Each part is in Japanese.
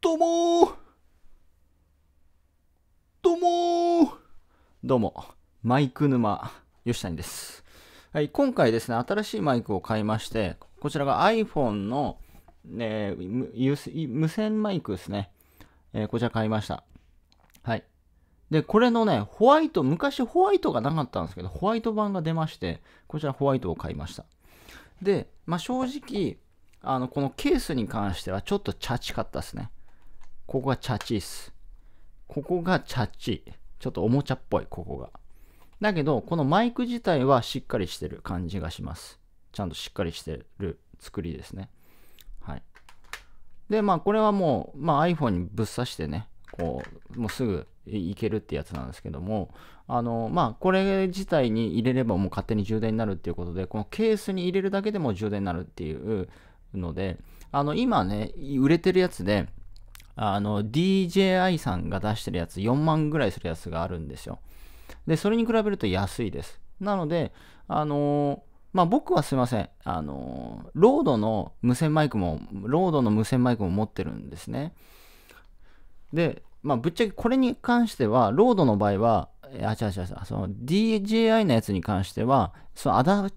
どうもどうもどうも、マイク沼吉谷です。はい、今回ですね、新しいマイクを買いまして、こちらが iPhone の、ね、無無線マイクですね。えーこちら買いました。はい。で、これのね、ホワイト、昔ホワイトがなかったんですけど、ホワイト版が出まして、こちらホワイトを買いました。で、まあ、正直、あの、このケースに関してはちょっとチャチかったですね。ここがチャチっす。ここがチャチ。ちょっとおもちゃっぽい、ここが。だけど、このマイク自体はしっかりしてる感じがします。ちゃんとしっかりしてる作りですね。はい。で、まあ、これはもう、まあ、iPhone にぶっ刺してね、こう、もうすぐいけるってやつなんですけども、あの、まあ、これ自体に入れればもう勝手に充電になるっていうことで、このケースに入れるだけでも充電になるっていうので、あの、今ね、売れてるやつで、あの、DJI さんが出してるやつ、4万ぐらいするやつがあるんですよ。で、それに比べると安いです。なので、あのまあ、僕はすいません。あのロードの無線マイクも、ロードの無線マイクも持ってるんですね。で、まあ、ぶっちゃけこれに関しては、ロードの場合は、えあ、違う違う違う、その DJI のやつに関しては、そのアタッ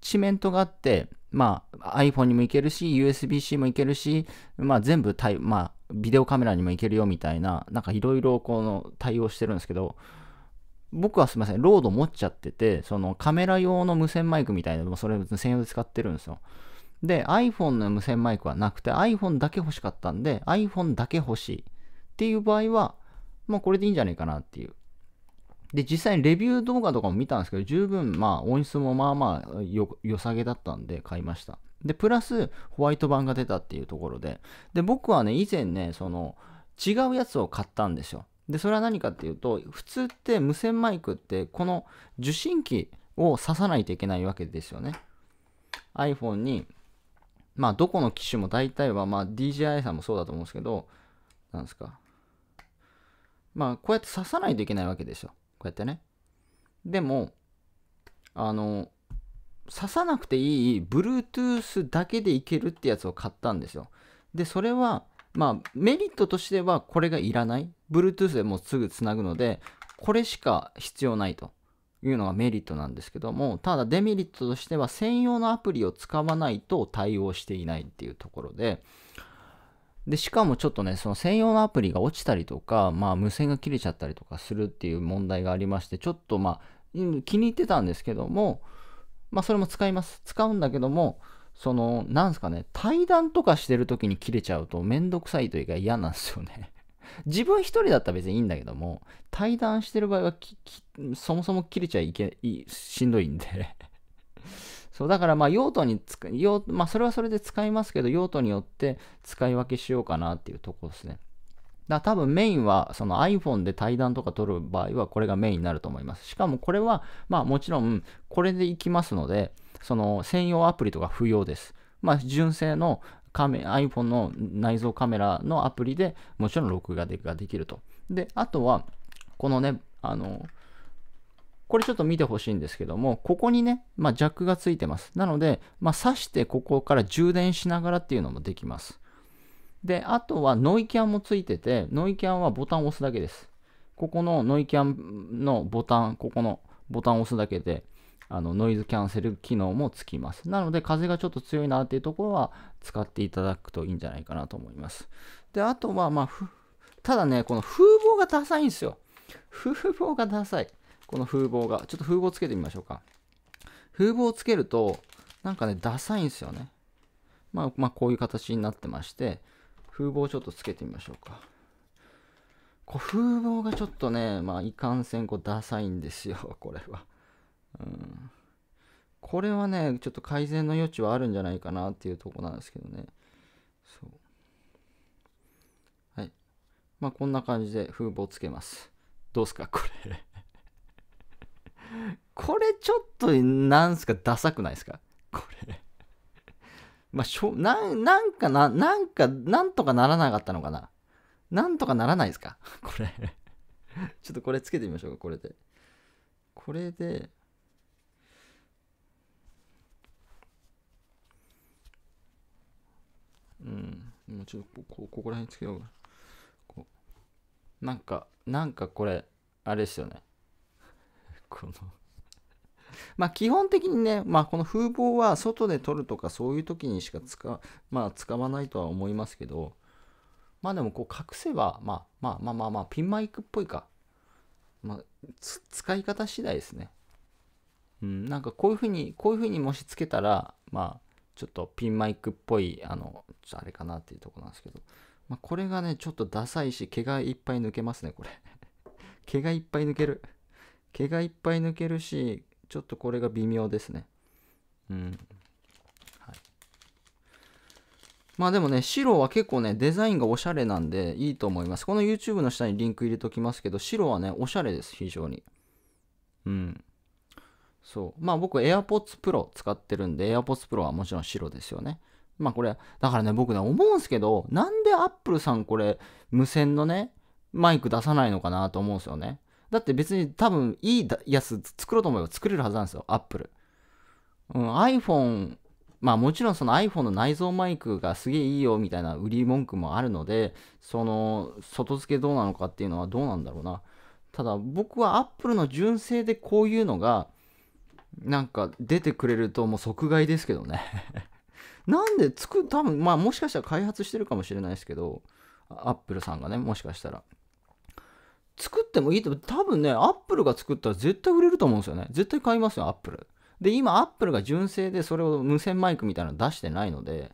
チメントがあって、まあ、iPhone にもいけるし、USB-C もいけるし、まあ、全部対、まあ、ビデオカメラにもいけるよみたいな、なんかいろいろこの対応してるんですけど、僕はすみません、ロード持っちゃってて、そのカメラ用の無線マイクみたいなのもそれ専用で使ってるんですよ。で、iPhone の無線マイクはなくて、iPhone だけ欲しかったんで、iPhone だけ欲しいっていう場合は、まあこれでいいんじゃないかなっていう。で、実際にレビュー動画とかも見たんですけど、十分まあ音質もまあまあよ良さげだったんで買いました。で、プラスホワイト版が出たっていうところで、で、僕はね、以前ね、その違うやつを買ったんですよ。で、それは何かっていうと、普通って無線マイクって、この受信機を挿さないといけないわけですよね。iPhone に、まあ、どこの機種も大体は、まあ、DJI さんもそうだと思うんですけど、なんですか。まあ、こうやって挿さないといけないわけですよ。こうやってね。でも、あの、挿さなくていい Bluetooth だけでいけるってやつを買ったんですよ。で、それは、まあ、メリットとしてはこれがいらない。Bluetooth でもうすぐつなぐので、これしか必要ないというのがメリットなんですけども、ただデメリットとしては専用のアプリを使わないと対応していないっていうところで、で、しかもちょっとね、その専用のアプリが落ちたりとか、まあ無線が切れちゃったりとかするっていう問題がありまして、ちょっとまあ気に入ってたんですけども、まあそれも使います。使うんだけども、その、なんすかね、対談とかしてる時に切れちゃうとめんどくさいというか嫌なんですよね。自分一人だったら別にいいんだけども、対談してる場合はそもそも切れちゃいけいしんどいんで。そう、だからまあ用途に使い、用まあそれはそれで使いますけど、用途によって使い分けしようかなっていうとこですね。だ多分メインはその iPhone で対談とか撮る場合はこれがメインになると思います。しかもこれはまあもちろんこれでいきますので、その専用アプリとか不要です。まあ純正のカメ iPhone の内蔵カメラのアプリでもちろん録画でができると。で、あとはこのね、あの、これちょっと見てほしいんですけども、ここにね、まあ、ジャックがついてます。なので、まあ、挿してここから充電しながらっていうのもできます。で、あとはノイキャンもついてて、ノイキャンはボタンを押すだけです。ここのノイキャンのボタン、ここのボタンを押すだけで、あのノイズキャンセル機能もつきます。なので、風がちょっと強いなっていうところは使っていただくといいんじゃないかなと思います。で、あとは、まあ、ただね、この風防がダサいんですよ。風防がダサい。この風防が。ちょっと風防つけてみましょうか。風防をつけると、なんかね、ダサいんですよね。まあ、まあ、こういう形になってまして、風防ちょっとつけてみましょうか。こう風防がちょっとね、まあ、いかんせんこうダサいんですよ、これは。うん。これはね、ちょっと改善の余地はあるんじゃないかなっていうとこなんですけどね。そう。はい。まあ、こんな感じで風防つけます。どうすか、これ。これちょっと、なんすか、ダサくないですか？まあ、しょなんなんかな、なんか、なんとかならなかったのかななんとかならないですか？これ。ちょっとこれつけてみましょうか、これで。これで、うん、もうちょっとこここら辺つけようか。こうなんかなんかこれあれですよね このまあ基本的にね、まあこの風防は外で撮るとかそういう時にしか使,、まあ、使わないとは思いますけど、まあでもこう隠せば、まあまあまあまあまあ、ピンマイクっぽいか。まあ、使い方次第ですね。うん、なんかこういうふうに、こういうふうにもしつけたら、まあ、ちょっとピンマイクっぽい、あの、あれかなっていうとこなんですけど、まあ、これがね、ちょっとダサいし、毛がいっぱい抜けますね、これ。毛がいっぱい抜ける。毛がいっぱい抜けるし、ちょっとこれが微妙ですね。うん。はい、まあでもね、白は結構ね、デザインがおしゃれなんでいいと思います。この YouTube の下にリンク入れときますけど、白はね、おしゃれです、非常に。うん。そう。まあ僕 AirPods Pro 使ってるんで、AirPods Pro はもちろん白ですよね。まあこれ、だからね、僕ね、思うんすけど、なんで Apple さんこれ、無線のね、マイク出さないのかなと思うんですよね。だって別に多分いいやつ作ろうと思えば作れるはずなんですよ、Apple。うん、iPhone、まあもちろんその iPhone の内蔵マイクがすげえいいよみたいな売り文句もあるので、その外付けどうなのかっていうのはどうなんだろうな。ただ僕は Apple の純正でこういうのがなんか出てくれるともう即買いですけどね なんで作多分まあもしかしたら開発してるかもしれないですけど、Apple さんがね、もしかしたら。作ってもいいと、多分ね、アップルが作ったら絶対売れると思うんですよね。絶対買いますよ、アップル。で、今、アップルが純正でそれを無線マイクみたいなの出してないので、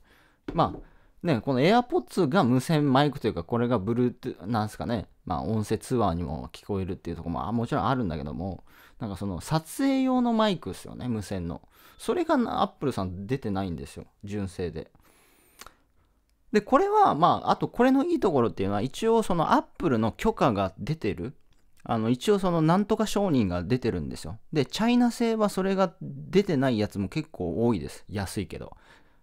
まあ、ね、この AirPods が無線マイクというか、これが Bluetooth なんですかね、まあ、音声通話にも聞こえるっていうところももちろんあるんだけども、なんかその撮影用のマイクですよね、無線の。それがアップルさん出てないんですよ、純正で。で、これは、まあ、あとこれのいいところっていうのは、一応そのアップルの許可が出てる。あの、一応そのなんとか承認が出てるんですよ。で、チャイナ製はそれが出てないやつも結構多いです。安いけど。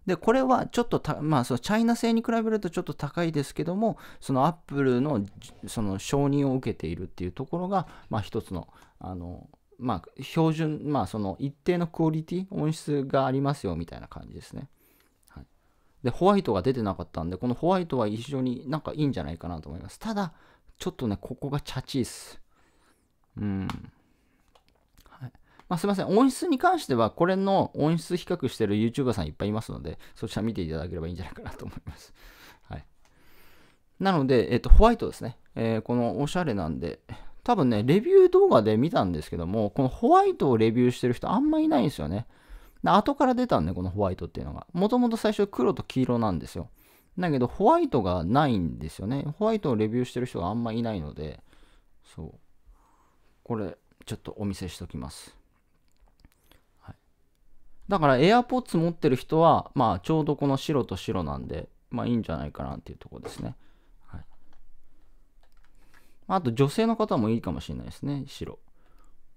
で、これはちょっとた、まあ、そのチャイナ製に比べるとちょっと高いですけども、そのアップルのその承認を受けているっていうところが、まあ一つの、あの、まあ標準、まあその一定のクオリティ、音質がありますよみたいな感じですね。で、ホワイトが出てなかったんで、このホワイトは非常になんかいいんじゃないかなと思います。ただ、ちょっとね、ここがチャチーっす。うん。はい。まあ、すいません。音質に関しては、これの音質比較してる YouTuber さんいっぱいいますので、そちら見ていただければいいんじゃないかなと思います。はい。なので、えっ、と、ホワイトですね。えー、このおしゃれなんで、多分ね、レビュー動画で見たんですけども、このホワイトをレビューしてる人あんまいないんですよね。後から出たんで、このホワイトっていうのが。もともと最初黒と黄色なんですよ。だけど、ホワイトがないんですよね。ホワイトをレビューしてる人があんまいないので、そう。これ、ちょっとお見せしときます。はい、だから、AirPods 持ってる人は、まあ、ちょうどこの白と白なんで、まあ、いいんじゃないかなっていうとこですね。はい。あと、女性の方もいいかもしれないですね、白。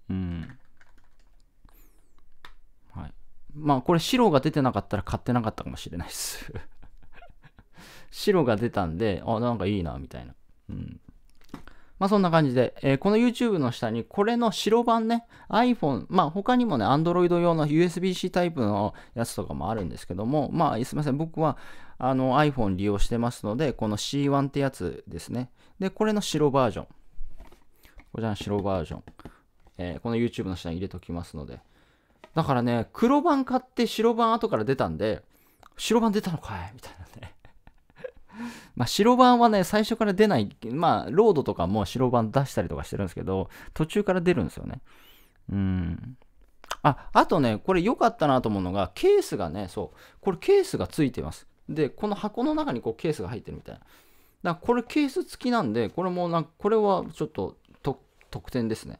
うん。まあこれ白が出てなかったら買ってなかったかもしれないです 白が出たんで、あ、なんかいいな、みたいな。うん。まあそんな感じで、えー、この YouTube の下にこれの白版ね、iPhone、まあ他にもね、Android 用の USB-C タイプのやつとかもあるんですけども、まあすみません、僕はあの iPhone 利用してますので、この C1 ってやつですね。で、これの白バージョン。こちらの白バージョン。えー、この YouTube の下に入れときますので、だからね、黒版買って白版後から出たんで、白版出たのかいみたいなね。まあ白版はね、最初から出ない、まあロードとかも白版出したりとかしてるんですけど、途中から出るんですよね。うん。あ、あとね、これ良かったなと思うのが、ケースがね、そう、これケースがついてます。で、この箱の中にこうケースが入ってるみたいな。だからこれケース付きなんで、これもなんか、これはちょっと特典ですね。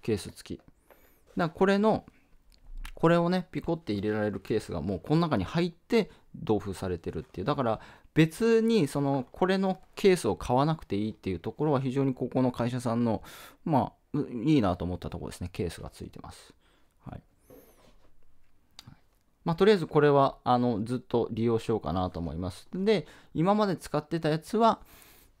ケース付き。だからこれの、これをね、ピコって入れられるケースがもうこの中に入って同封されてるっていう。だから別にそのこれのケースを買わなくていいっていうところは非常にここの会社さんのまあいいなと思ったところですね。ケースがついてます。はい。まあ、とりあえずこれはあのずっと利用しようかなと思います。で、今まで使ってたやつは、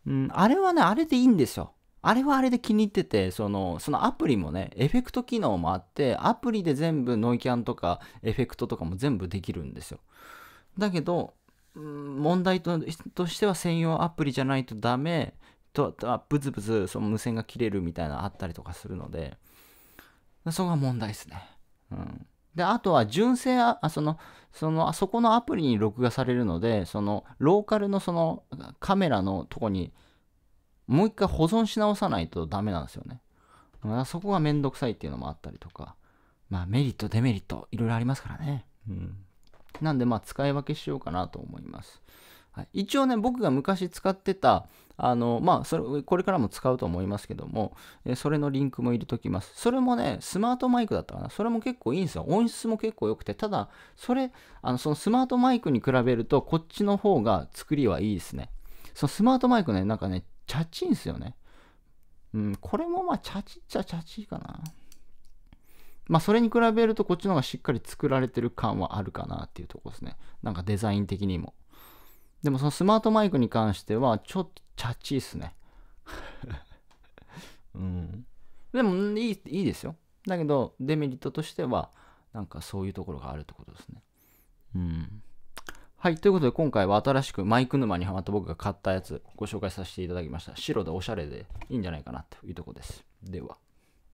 うん、あれはね、あれでいいんですよ。あれはあれで気に入ってて、その、そのアプリもね、エフェクト機能もあって、アプリで全部ノイキャンとかエフェクトとかも全部できるんですよ。だけど、問題としては専用アプリじゃないとダメ。とブツブツその無線が切れるみたいなのあったりとかするのでそこが問題ですね。うん、であとは純正あそのそのあそこのアプリに録画されるのでそのローカルのそのカメラのとこにもう一回保存し直さないとダメなんですよね。そこがめんどくさいっていうのもあったりとか、まあメリット、デメリット、いろいろありますからね。うん。なんでまあ使い分けしようかなと思います。はい、一応ね、僕が昔使ってた、あの、まあ、それ、これからも使うと思いますけども、えそれのリンクも入れときます。それもね、スマートマイクだったかな。それも結構いいんですよ。音質も結構良くて、ただ、それ、あの、そのスマートマイクに比べると、こっちの方が作りはいいですね。そのスマートマイクね、なんかね、チャチいんすよね。うん、これもまあ、チャチっちゃチャチいかな。まあ、それに比べるとこっちの方がしっかり作られてる感はあるかなっていうとこですね。なんかデザイン的にも。でもそのスマートマイクに関しては、ちょっとチャチいっすね。うん。でもいい、いいですよ。だけど、デメリットとしては、なんかそういうところがあるってことですね。うん。はい。ということで、今回は新しくマイク沼にハマった僕が買ったやつ、ご紹介させていただきました。白でおしゃれでいいんじゃないかなというとこです。では。